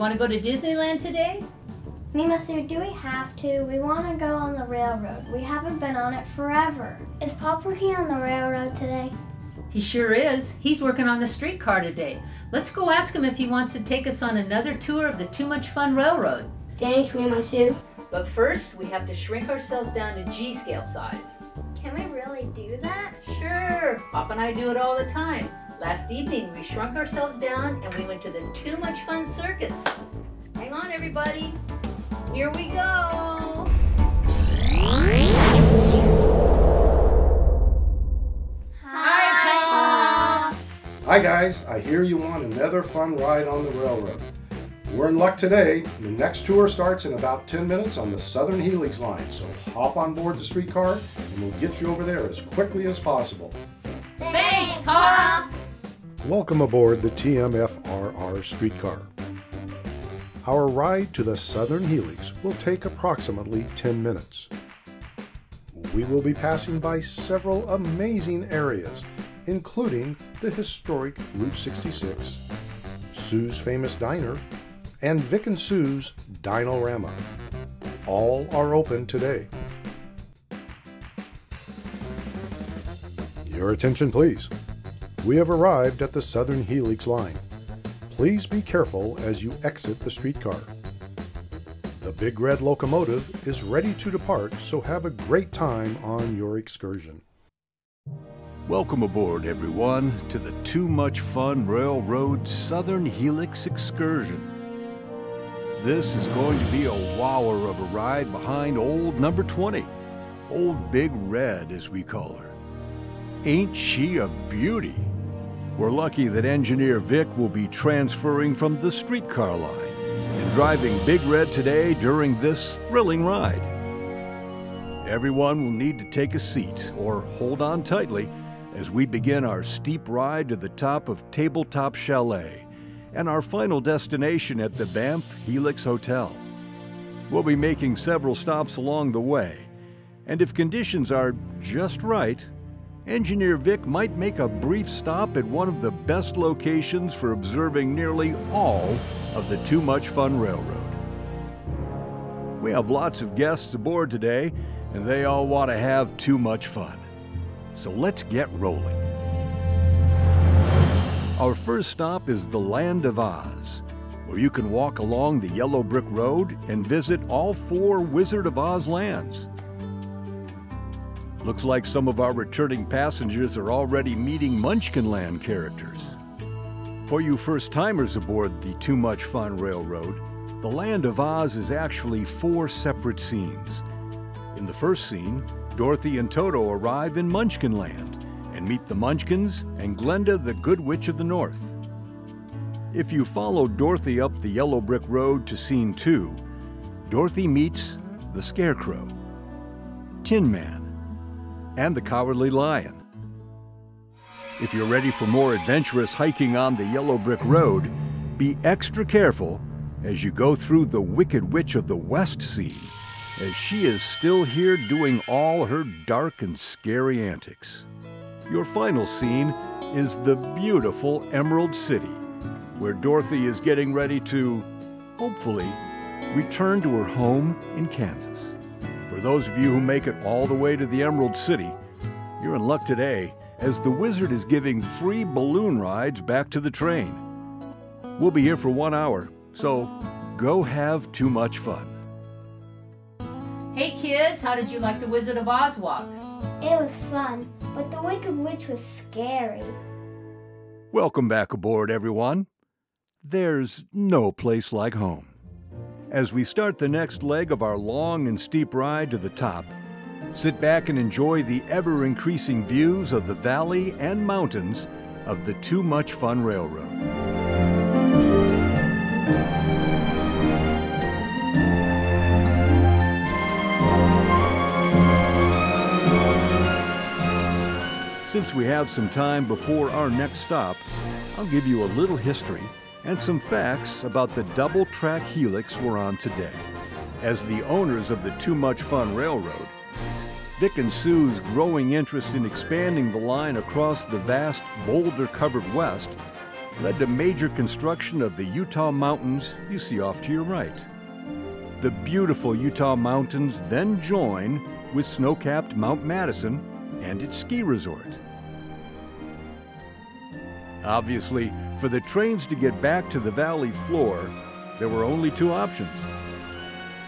want to go to Disneyland today? Mima Sue, do we have to? We want to go on the railroad. We haven't been on it forever. Is Pop working on the railroad today? He sure is. He's working on the streetcar today. Let's go ask him if he wants to take us on another tour of the Too Much Fun Railroad. Thanks, Mima Sue. But first, we have to shrink ourselves down to G scale size. Can we really do that? Sure, Pop and I do it all the time. Last evening, we shrunk ourselves down and we went to the Too Much Fun Circus. Hang on, everybody. Here we go. Hi, Pop. Hi guys, I hear you want another fun ride on the railroad. We're in luck today. The next tour starts in about 10 minutes on the Southern Helix line, so hop on board the streetcar and we'll get you over there as quickly as possible. Thanks, Pop. Welcome aboard the TMFRR streetcar. Our ride to the Southern Helix will take approximately 10 minutes. We will be passing by several amazing areas, including the historic Route 66, Sue's Famous Diner, and Vic and Sue's Dinorama. All are open today. Your attention, please. We have arrived at the Southern Helix line. Please be careful as you exit the streetcar. The Big Red locomotive is ready to depart, so have a great time on your excursion. Welcome aboard, everyone, to the Too Much Fun Railroad Southern Helix excursion. This is going to be a wower of a ride behind old number 20, Old Big Red, as we call her. Ain't she a beauty? We're lucky that engineer Vic will be transferring from the streetcar line and driving Big Red today during this thrilling ride. Everyone will need to take a seat or hold on tightly as we begin our steep ride to the top of Tabletop Chalet and our final destination at the Banff Helix Hotel. We'll be making several stops along the way, and if conditions are just right, Engineer Vic might make a brief stop at one of the best locations for observing nearly all of the Too Much Fun Railroad. We have lots of guests aboard today, and they all want to have too much fun. So let's get rolling. Our first stop is the Land of Oz, where you can walk along the yellow brick road and visit all four Wizard of Oz lands. Looks like some of our returning passengers are already meeting Munchkinland characters. For you first timers aboard the Too Much Fun Railroad, the Land of Oz is actually four separate scenes. In the first scene, Dorothy and Toto arrive in Munchkinland and meet the Munchkins and Glenda, the Good Witch of the North. If you follow Dorothy up the yellow brick road to scene two, Dorothy meets the Scarecrow, Tin Man, and the Cowardly Lion. If you're ready for more adventurous hiking on the yellow brick road, be extra careful as you go through the Wicked Witch of the West scene, as she is still here doing all her dark and scary antics. Your final scene is the beautiful Emerald City, where Dorothy is getting ready to, hopefully, return to her home in Kansas. For those of you who make it all the way to the Emerald City, you're in luck today, as the Wizard is giving free balloon rides back to the train. We'll be here for one hour, so go have too much fun. Hey kids, how did you like the Wizard of Oz walk? It was fun, but the Wicked Witch was scary. Welcome back aboard, everyone. There's no place like home. As we start the next leg of our long and steep ride to the top, sit back and enjoy the ever increasing views of the valley and mountains of the Too Much Fun Railroad. Since we have some time before our next stop, I'll give you a little history and some facts about the double track helix we're on today. As the owners of the Too Much Fun Railroad, Vic and Sue's growing interest in expanding the line across the vast boulder covered West led to major construction of the Utah mountains you see off to your right. The beautiful Utah mountains then join with snow capped Mount Madison and its ski resort. Obviously, for the trains to get back to the valley floor, there were only two options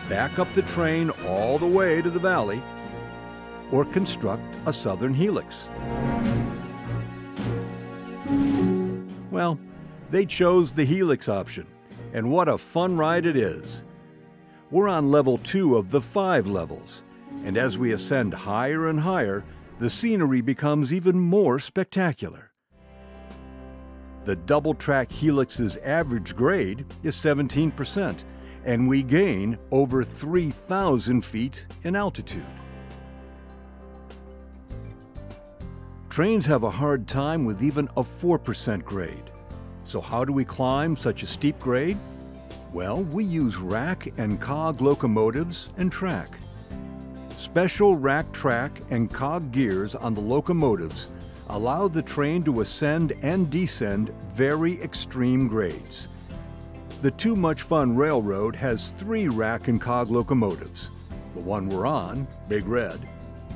back up the train all the way to the valley, or construct a southern helix. Well, they chose the helix option, and what a fun ride it is. We're on level two of the five levels, and as we ascend higher and higher, the scenery becomes even more spectacular. The double track helix's average grade is 17%, and we gain over 3,000 feet in altitude. Trains have a hard time with even a 4% grade. So, how do we climb such a steep grade? Well, we use rack and cog locomotives and track. Special rack track and cog gears on the locomotives allow the train to ascend and descend very extreme grades. The Too Much Fun Railroad has three rack and cog locomotives. The one we're on, Big Red,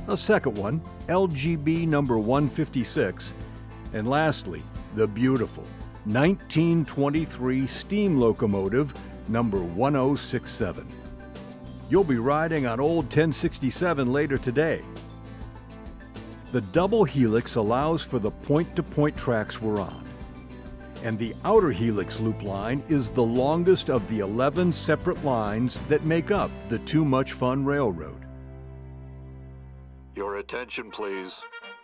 a second one, LGB number 156, and lastly, the beautiful 1923 steam locomotive number 1067. You'll be riding on old 1067 later today. The double helix allows for the point-to-point tracks we're on. And the outer helix loop line is the longest of the 11 separate lines that make up the Too Much Fun Railroad. Your attention, please.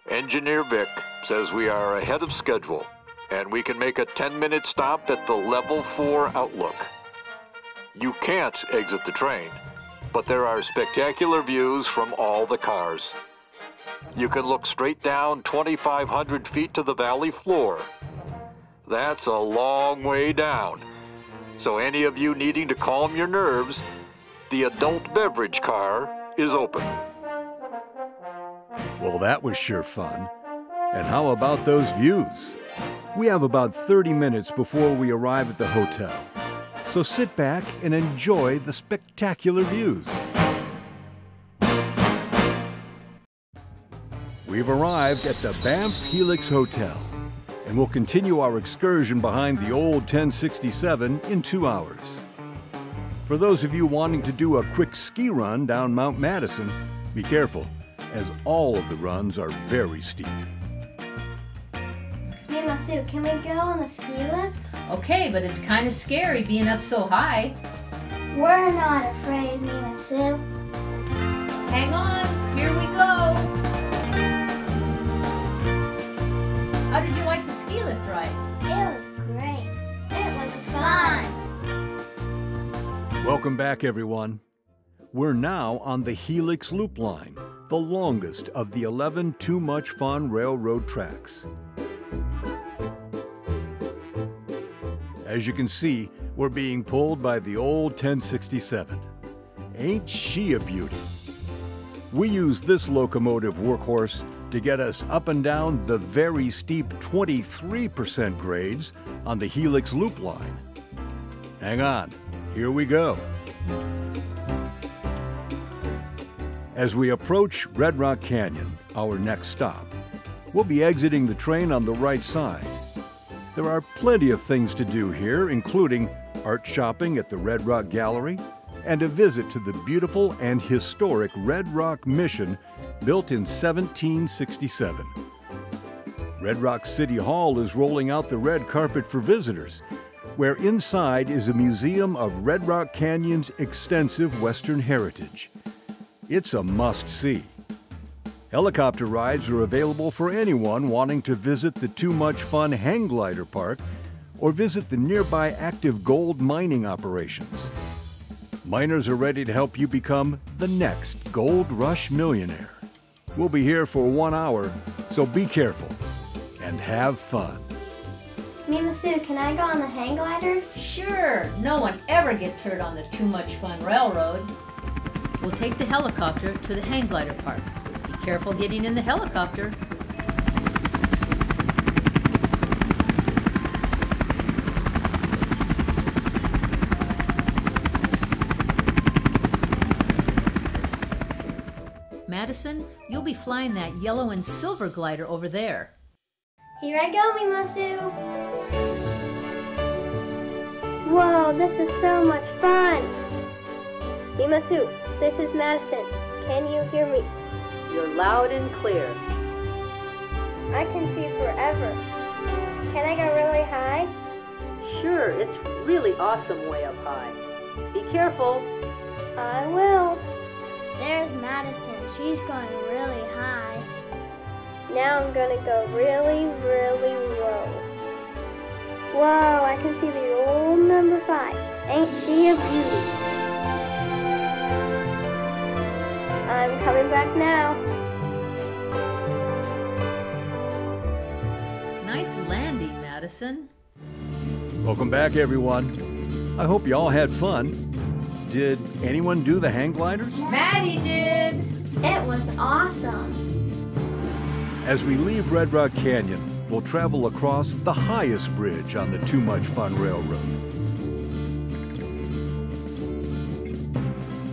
Engineer Vic says we are ahead of schedule, and we can make a 10-minute stop at the Level 4 Outlook. You can't exit the train, but there are spectacular views from all the cars. You can look straight down 2,500 feet to the valley floor. That's a long way down. So any of you needing to calm your nerves, the adult beverage car is open. Well, that was sure fun. And how about those views? We have about 30 minutes before we arrive at the hotel. So sit back and enjoy the spectacular views. We've arrived at the Banff Helix Hotel, and we'll continue our excursion behind the old 1067 in two hours. For those of you wanting to do a quick ski run down Mount Madison, be careful, as all of the runs are very steep. Mima Sue, can we go on the ski lift? Okay, but it's kind of scary being up so high. We're not afraid, Mima Sue. Hang on, here we go. How did you like the ski lift ride? It was great. It was fun. Welcome back, everyone. We're now on the Helix Loop Line, the longest of the 11 Too Much Fun railroad tracks. As you can see, we're being pulled by the old 1067. Ain't she a beauty? We use this locomotive workhorse to get us up and down the very steep 23% grades on the Helix Loop Line. Hang on, here we go. As we approach Red Rock Canyon, our next stop, we'll be exiting the train on the right side. There are plenty of things to do here, including art shopping at the Red Rock Gallery and a visit to the beautiful and historic Red Rock Mission built in 1767. Red Rock City Hall is rolling out the red carpet for visitors, where inside is a museum of Red Rock Canyon's extensive Western heritage. It's a must see. Helicopter rides are available for anyone wanting to visit the Too Much Fun Hang Glider Park or visit the nearby active gold mining operations. Miners are ready to help you become the next gold rush millionaire. We'll be here for one hour, so be careful and have fun. Mima Sue, can I go on the hang gliders? Sure, no one ever gets hurt on the Too Much Fun Railroad. We'll take the helicopter to the hang glider park. Be careful getting in the helicopter. Madison, you'll be flying that yellow and silver glider over there. Here I go, Mima Sue. Whoa, this is so much fun! Mima Sue, this is Madison. Can you hear me? You're loud and clear. I can see forever. Can I go really high? Sure, it's really awesome way up high. Be careful. I will. There's Madison. She's going really high. Now I'm gonna go really, really low. Whoa, I can see the old number five. Ain't she a beauty? I'm coming back now. Nice landing, Madison. Welcome back, everyone. I hope you all had fun. Did anyone do the hang gliders? Maddie did. It was awesome. As we leave Red Rock Canyon, we'll travel across the highest bridge on the Too Much Fun Railroad.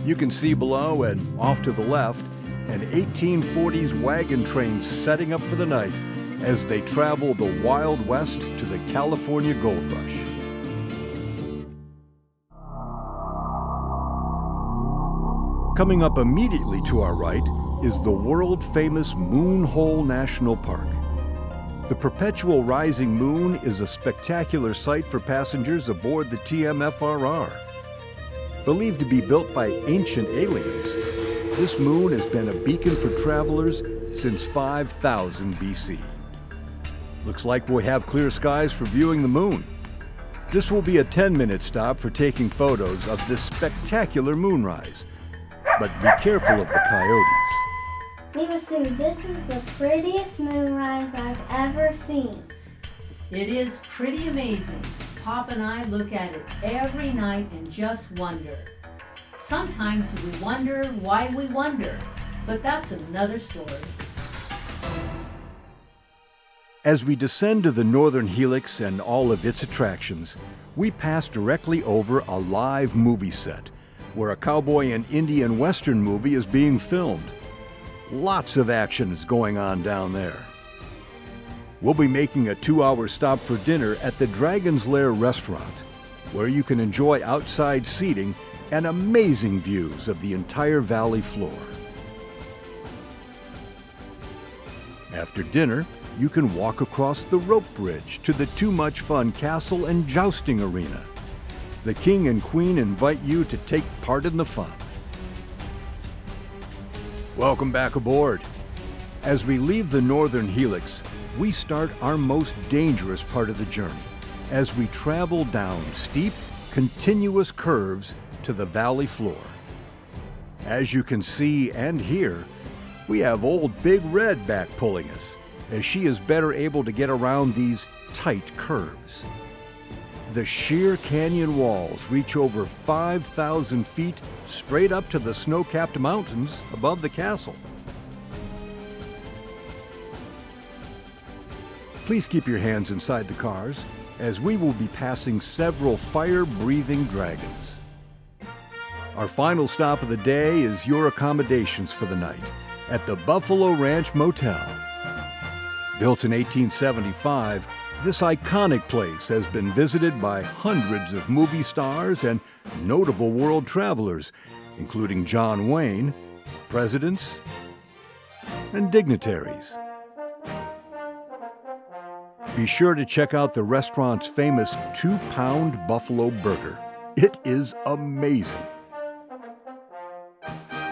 You can see below and off to the left an 1840s wagon train setting up for the night as they travel the Wild West to the California Gold Rush. Coming up immediately to our right is the world famous Moon Hole National Park. The perpetual rising moon is a spectacular sight for passengers aboard the TMFRR. Believed to be built by ancient aliens, this moon has been a beacon for travelers since 5000 BC. Looks like we have clear skies for viewing the moon. This will be a 10 minute stop for taking photos of this spectacular moonrise. But be careful of the coyotes. Mima Sue, this is the prettiest moonrise I've ever seen. It is pretty amazing. Pop and I look at it every night and just wonder. Sometimes we wonder why we wonder, but that's another story. As we descend to the northern helix and all of its attractions, we pass directly over a live movie set where a cowboy and Indian western movie is being filmed. Lots of action is going on down there. We'll be making a two hour stop for dinner at the Dragon's Lair restaurant, where you can enjoy outside seating and amazing views of the entire valley floor. After dinner, you can walk across the rope bridge to the Too Much Fun Castle and Jousting Arena. The King and Queen invite you to take part in the fun. Welcome back aboard. As we leave the northern helix, we start our most dangerous part of the journey as we travel down steep, continuous curves to the valley floor. As you can see and hear, we have old Big Red back pulling us, as she is better able to get around these tight curves. The sheer canyon walls reach over 5,000 feet straight up to the snow capped mountains above the castle. Please keep your hands inside the cars, as we will be passing several fire breathing dragons. Our final stop of the day is your accommodations for the night at the Buffalo Ranch Motel. Built in 1875, this iconic place has been visited by hundreds of movie stars and notable world travelers, including John Wayne, presidents, and dignitaries. Be sure to check out the restaurant's famous two pound buffalo burger. It is amazing.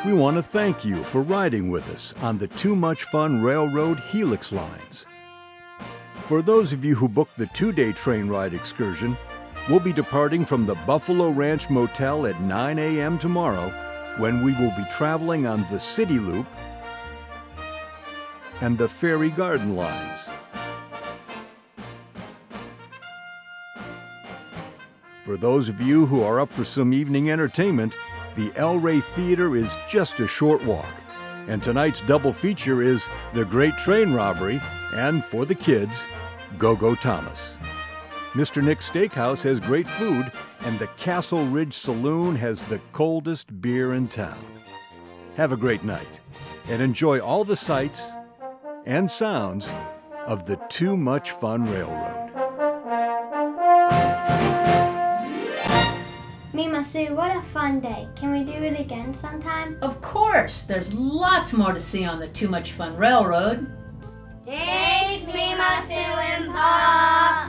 We want to thank you for riding with us on the Too Much Fun Railroad Helix lines. For those of you who booked the two day train ride excursion, we'll be departing from the Buffalo Ranch Motel at 9 a.m. tomorrow when we will be traveling on the City Loop and the Fairy Garden lines. For those of you who are up for some evening entertainment, the El Rey Theater is just a short walk. And tonight's double feature is The Great Train Robbery and, for the kids, Go Go Thomas. Mr. Nick's Steakhouse has great food, and the Castle Ridge Saloon has the coldest beer in town. Have a great night. and enjoy all the sights and sounds of the Too Much Fun Railroad. Sue, what a fun day. Can we do it again sometime? Of course, there's lots more to see on the Too Much Fun Railroad. Thanks, Mima Sue and Pop!